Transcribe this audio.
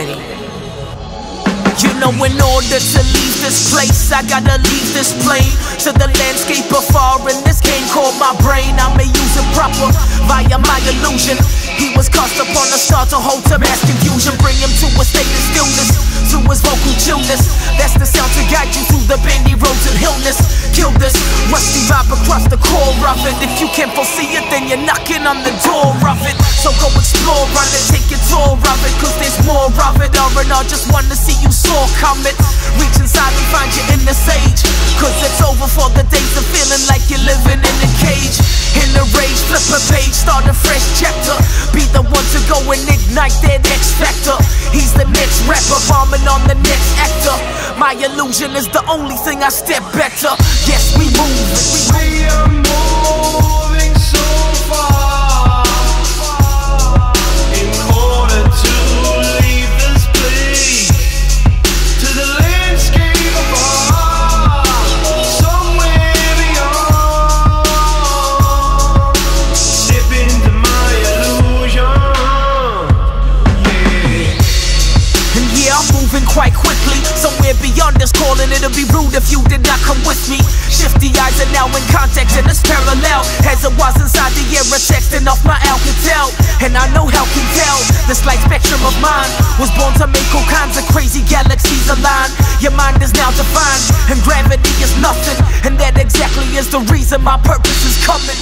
City. You know, in order to leave this place, I gotta leave this plane to the landscape afar in this game called my brain. I may use it proper via my illusion. He was cast upon a star to hold to mass confusion, bring him to a state of stillness, to his vocal chillness. That's the sound to guide you through the bendy roads of illness. Kill this rusty vibe across the core of it. If you can't foresee it, then you're knocking on the door of it. So go explore on it, take your tour of it, cause there's more of it. R&R just wanna see you soar, comet. Reach inside and find your inner sage. Cause it's over for the My illusion is the only thing I step better. Yes, we move. We are This calling, it'll be rude if you did not come with me. Shifty eyes are now in context and it's parallel. As it was inside the of texting off my Alcatel. And I know how can tell. This light spectrum of mine was born to make all kinds of crazy galaxies align. Your mind is now defined, and gravity is nothing. And that exactly is the. Reason my purpose is coming.